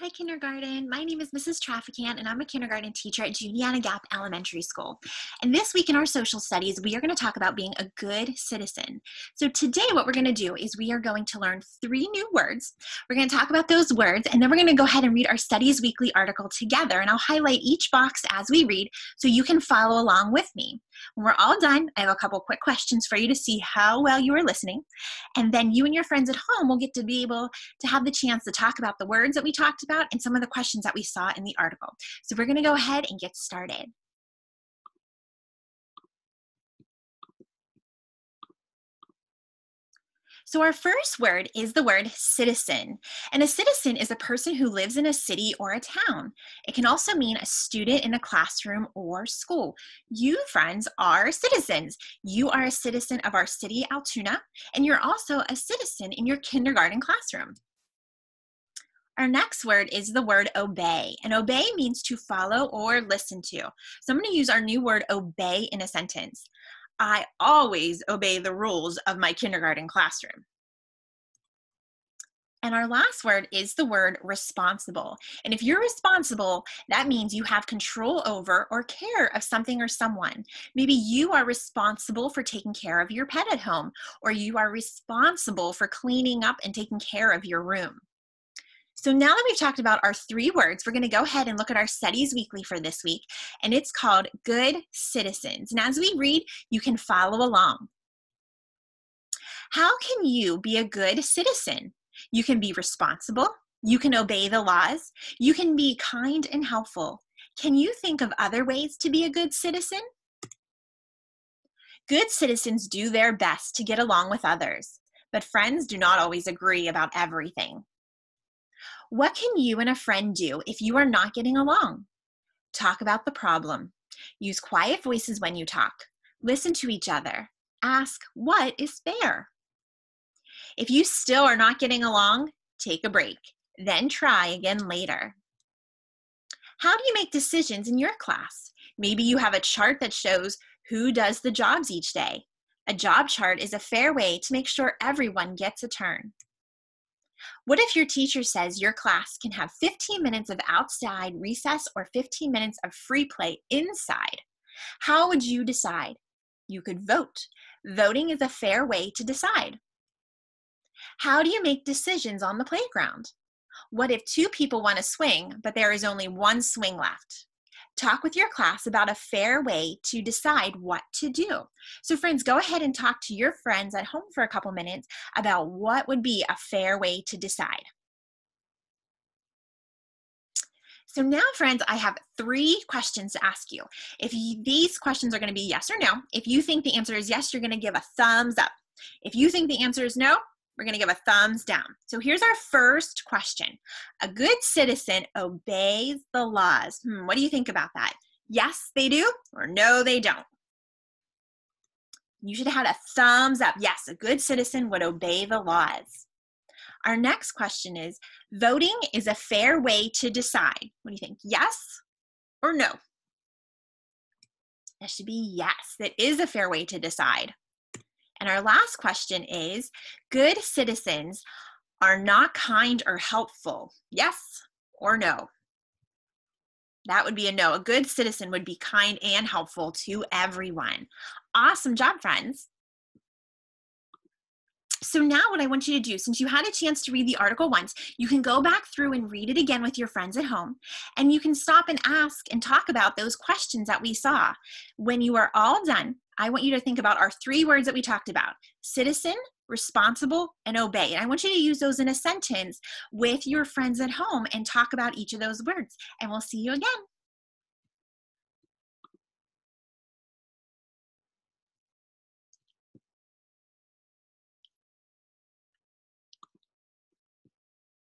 Hi, kindergarten. My name is Mrs. Trafficant, and I'm a kindergarten teacher at Juniata Gap Elementary School. And this week in our social studies, we are going to talk about being a good citizen. So, today, what we're going to do is we are going to learn three new words. We're going to talk about those words, and then we're going to go ahead and read our Studies Weekly article together. And I'll highlight each box as we read so you can follow along with me. When we're all done, I have a couple quick questions for you to see how well you are listening. And then you and your friends at home will get to be able to have the chance to talk about the words that we about and some of the questions that we saw in the article. So we're going to go ahead and get started. So, our first word is the word citizen. And a citizen is a person who lives in a city or a town. It can also mean a student in a classroom or school. You, friends, are citizens. You are a citizen of our city, Altoona, and you're also a citizen in your kindergarten classroom. Our next word is the word obey, and obey means to follow or listen to. So I'm going to use our new word obey in a sentence. I always obey the rules of my kindergarten classroom. And our last word is the word responsible. And if you're responsible, that means you have control over or care of something or someone. Maybe you are responsible for taking care of your pet at home, or you are responsible for cleaning up and taking care of your room. So now that we've talked about our three words, we're going to go ahead and look at our studies weekly for this week, and it's called Good Citizens. And as we read, you can follow along. How can you be a good citizen? You can be responsible, you can obey the laws, you can be kind and helpful. Can you think of other ways to be a good citizen? Good citizens do their best to get along with others, but friends do not always agree about everything. What can you and a friend do if you are not getting along? Talk about the problem. Use quiet voices when you talk. Listen to each other. Ask, what is fair? If you still are not getting along, take a break. Then try again later. How do you make decisions in your class? Maybe you have a chart that shows who does the jobs each day. A job chart is a fair way to make sure everyone gets a turn. What if your teacher says your class can have 15 minutes of outside recess or 15 minutes of free play inside? How would you decide? You could vote. Voting is a fair way to decide. How do you make decisions on the playground? What if two people want to swing, but there is only one swing left? Talk with your class about a fair way to decide what to do. So, friends, go ahead and talk to your friends at home for a couple minutes about what would be a fair way to decide. So now, friends, I have three questions to ask you. If you, these questions are going to be yes or no, if you think the answer is yes, you're going to give a thumbs up. If you think the answer is no, we're going to give a thumbs down. So here's our first question. A good citizen obeys the laws. Hmm, what do you think about that? Yes, they do, or no, they don't. You should have had a thumbs up. Yes, a good citizen would obey the laws. Our next question is voting is a fair way to decide. What do you think? Yes or no? That should be yes. That is a fair way to decide. And our last question is Good citizens are not kind or helpful. Yes or no? That would be a no. A good citizen would be kind and helpful to everyone. Awesome job, friends. So now what I want you to do, since you had a chance to read the article once, you can go back through and read it again with your friends at home. And you can stop and ask and talk about those questions that we saw. When you are all done, I want you to think about our three words that we talked about citizen, responsible, and obey. And I want you to use those in a sentence with your friends at home and talk about each of those words. And we'll see you again.